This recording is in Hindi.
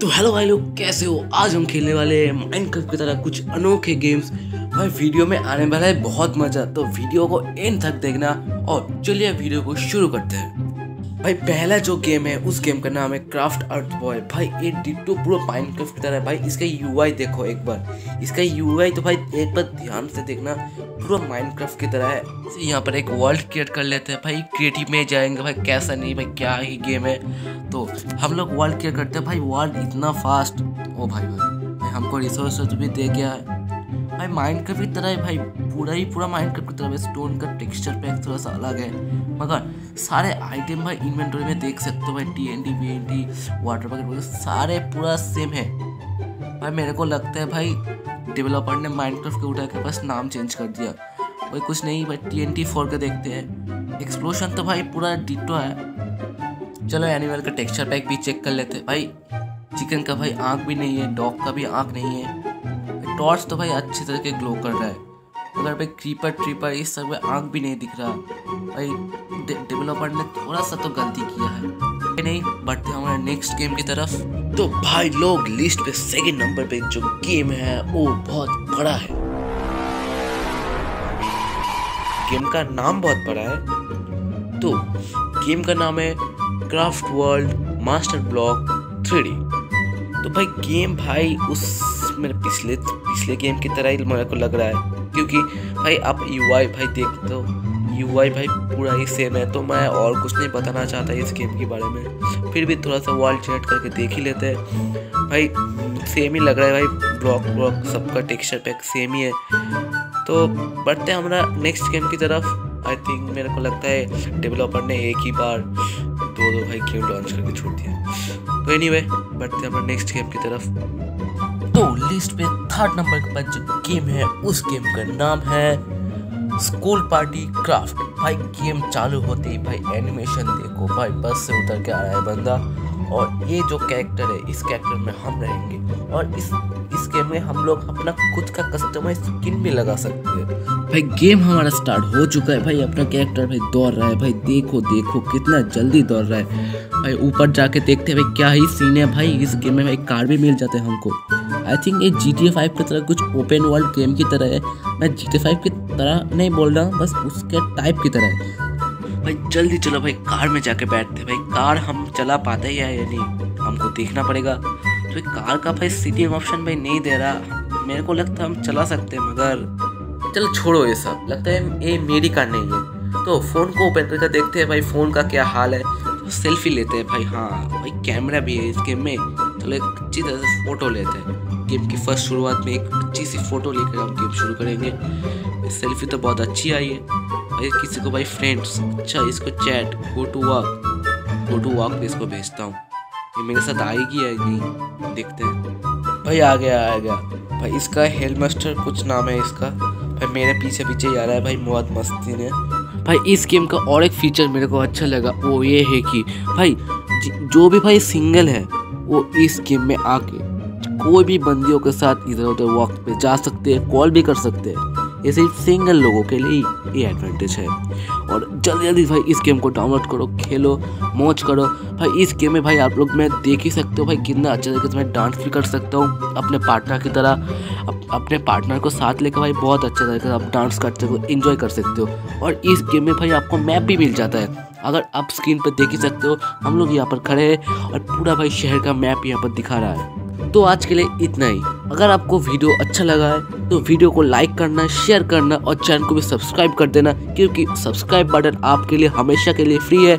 तो हेलो भाई लोग, कैसे हो? आज हम खेलने वाले हैं माइनक्राफ्ट की तरह कुछ अनोखे गेम्स भाई वीडियो में आने वाला है बहुत मज़ा तो वीडियो को एंड तक देखना। और चलिए वीडियो को शुरू करते हैं। भाई पहला जो गेम है उस गेम का नाम है क्राफ्ट अर्थ बॉय भाई ये डिट्टो पूरा माइनक्राफ्ट की तरह भाई। इसका यूआई देखो एक बार। इसका यूआई तो भाई एक बार ध्यान से देखना। पूरा माइनक्राफ्ट की तरह है। यहाँ पर एक वर्ल्ड क्रिएट कर लेते हैं। भाई क्रिएटिव में जाएँगे। भाई कैसा नहीं भाई क्या ही गेम है। तो हम लोग वर्ल्ड क्रिएट करते हैं। भाई वर्ल्ड इतना फास्ट ओ भाई भाई, भाई हमको रिसोर्स भी दे गया है। भाई माइंड का तरह है भाई, पूरा ही पूरा माइंड की तरह स्टोन का टेक्सचर पैक थोड़ा सा अलग है। मगर सारे आइटम भाई इन्वेंटरी में देख सकते हो भाई T N T B N T water packet सारे पूरा सेम है। भाई मेरे को लगता है भाई डेवलपर ने माइंड के उठा के बस नाम चेंज कर दिया। भाई कुछ नहीं, भाई टी एन टी फोर के देखते हैं। एक्सप्लोशन तो भाई पूरा डिटो है। चलो एनिमल का टेक्सचर पैक भी चेक कर लेते हैं। भाई चिकन का भाई आँख भी नहीं है डॉग का भी आँख नहीं है। टॉर्च तो भाई अच्छे तरह के ग्लो कर रहा है। अगर भाई क्रीपर ट्रीपर इस सब में आँख भी नहीं दिख रहा, भाई डेवलपर ने थोड़ा सा तो गलती किया है। नहीं, बढ़ते हमारे नेक्स्ट गेम की तरफ़। तो भाई लोग लिस्ट पे सेकंड नंबर पे जो गेम है, वो बहुत बड़ा है। गेम का नाम बहुत बड़ा है। तो गेम का नाम है craft world master block three तो भाई गेम भाई उस मेरे पिछले पिछले गेम की तरह ही मेरे को लग रहा है। क्योंकि भाई, आप UI भाई देख दो यू भाई पूरा ही सेम है। तो मैं और कुछ नहीं बताना चाहता इस गेम के बारे में। फिर भी थोड़ा सा वर्ल्ड चैट करके देख ही लेते हैं। भाई सेम ही लग रहा है भाई। ब्लॉक ब्लॉक सबका टेक्सचर पैक सेम ही है। तो बढ़ते हैं हमारा नेक्स्ट गेम की तरफ़। आई थिंक मेरे को लगता है डेवलपर ने एक ही बार दो दो भाई गेम लॉन्च करके छोड़ दिया। तो एनी वे बढ़ते हैं हमारे नेक्स्ट गेम की तरफ़। तो लिस्ट पे थर्ड नंबर के जो गेम है, उस गेम का नाम है स्कूल पार्टी क्राफ्ट भाई गेम चालू होते ही भाई एनिमेशन देखो, भाई बस से उतर के आ रहा है बंदा। और ये जो कैरेक्टर है, इस कैरेक्टर में हम रहेंगे। और इस इस गेम में हम लोग अपना खुद का कस्टमाइज स्किन भी लगा सकते हैं। भाई गेम हमारा स्टार्ट हो चुका है। भाई, अपना कैरेक्टर भाई दौड़ रहा है। भाई, देखो देखो, कितना जल्दी दौड़ रहा है। भाई, ऊपर जाके देखते हैं भाई, क्या ही सीन है। भाई, इस गेम में भाई कार भी मिल जाते हैं हमको। आई थिंक ये जी टी फाइव की तरह कुछ ओपन वर्ल्ड गेम की तरह है। मैं जी टी फाइव की तरह नहीं बोल रहा बस उसके टाइप की तरह है। भाई, जल्दी चलो भाई, कार में जाके बैठते भाई, कार हम चला पाते हैं या नहीं? हमको देखना पड़ेगा। तो कार का भाई सिटी ऑप्शन भाई नहीं दे रहा। मेरे को लगता हम चला सकते हैं, मगर चलो छोड़ो ये सब। लगता है ये मेरी कार नहीं है। तो फ़ोन को ओपन करके देखते हैं भाई फ़ोन का क्या हाल है। तो सेल्फी लेते हैं भाई हाँ। भाई कैमरा भी है इस गेम में। चलो एक अच्छी तरह से फ़ोटो लेते हैं। गेम की फ़र्स्ट शुरुआत में एक अच्छी सी फ़ोटो लेकर हम गेम शुरू करेंगे। सेल्फी तो बहुत अच्छी आई है। भाई किसी को भाई फ्रेंड्स अच्छा इसको chat go to walk go to walk पे इसको भेजता हूँ। ये मेरे साथ आएगी या नहीं? देखते हैं। भाई आ गया आ गया। भाई इसका हेल मास्टर कुछ नाम है इसका। भाई मेरे पीछे पीछे आ रहा है भाई बहुत मस्ती ने। भाई इस गेम का और एक फीचर मेरे को अच्छा लगा वो ये है कि भाई जो भी भाई सिंगल है वो इस गेम में आके कोई भी बंदियों के साथ इधर उधर वॉक पे जा सकते हैं कॉल भी कर सकते हैं। ये सिर्फ़ सिंगल लोगों के लिए ये एडवांटेज है। और जल्दी जल्दी भाई इस गेम को डाउनलोड करो खेलो मौज करो। भाई इस गेम में भाई आप लोग मैं देख ही सकते हो भाई कितना अच्छे तरीके से मैं डांस भी कर सकता हूँ अपने पार्टनर की तरह। अप, अपने पार्टनर को साथ लेकर भाई बहुत अच्छे तरीके से आप डांस कर सकते हो इन्जॉय कर सकते हो। और इस गेम में भाई आपको मैप भी मिल जाता है। अगर आप स्क्रीन पर देख ही सकते हो हम लोग यहाँ पर खड़े हैं और पूरा भाई शहर का मैप यहाँ पर दिखा रहा है। तो आज के लिए इतना ही। अगर आपको वीडियो अच्छा लगा है तो वीडियो को लाइक करना, शेयर करना और चैनल को भी सब्सक्राइब कर देना, क्योंकि सब्सक्राइब बटन आपके लिए हमेशा के लिए फ्री है।